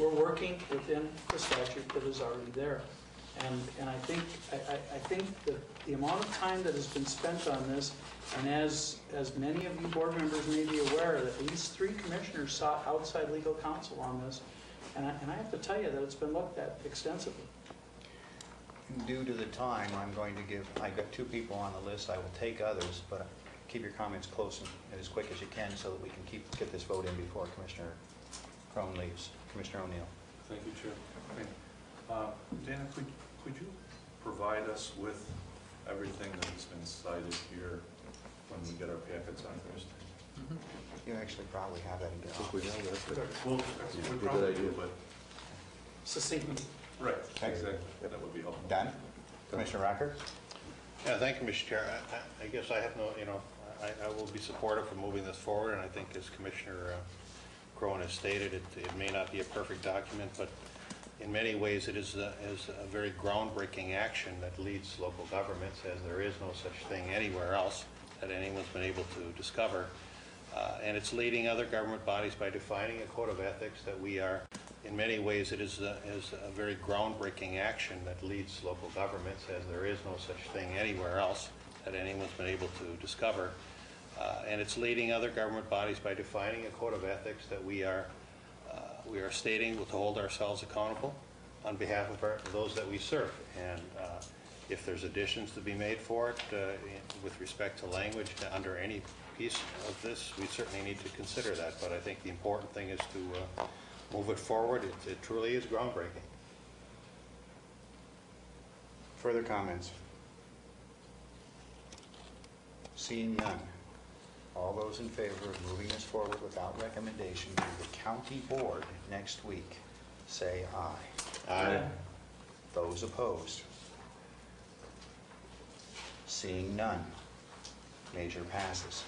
we're working within the statute that is already there. And, and I think, I, I think that the amount of time that has been spent on this, and as, as many of you board members may be aware, that at least three commissioners sought outside legal counsel on this, and I, and I have to tell you that it's been looked at extensively. Due to the time, I'm going to give, I've got two people on the list, I will take others, but keep your comments close and as quick as you can so that we can keep, get this vote in before Commissioner Crone leaves. Commissioner O'Neill. Thank you, Chair. Uh, Dana, could, could you provide us with everything that's been cited here when we get our packets on Thursday? You actually probably have that in your I think we office. have that, but Well, Yeah, we good probably idea. do, but, Succinctly. right, Okay. exactly, that would be helpful. Done? Commissioner Raukar? Yeah, thank you, Mr. Chair. I- I I guess I have no, you know, I I will be supportive for moving this forward, and I think as Commissioner uh, Crone has stated, it it may not be a perfect document, but in many ways, it is a is a very groundbreaking action that leads local governments, as there is no such thing anywhere else that anyone's been able to discover. Uh, And it's leading other government bodies by defining a code of ethics that we are, in many ways, it is a is a very groundbreaking action that leads local governments, as there is no such thing anywhere else that anyone's been able to discover. Uh, And it's leading other government bodies by defining a code of ethics that we are, uh, we are stating to hold ourselves accountable on behalf of our, those that we serve. And uh, if there's additions to be made for it uh, in- with respect to language under any piece of this, we certainly need to consider that. But I think the important thing is to uh, move it forward. It- It truly is groundbreaking. Further comments? Seeing none. All those in favor of moving this forward without recommendation to the county board next week, say aye. Aye. Those opposed? Seeing none. Measure passes.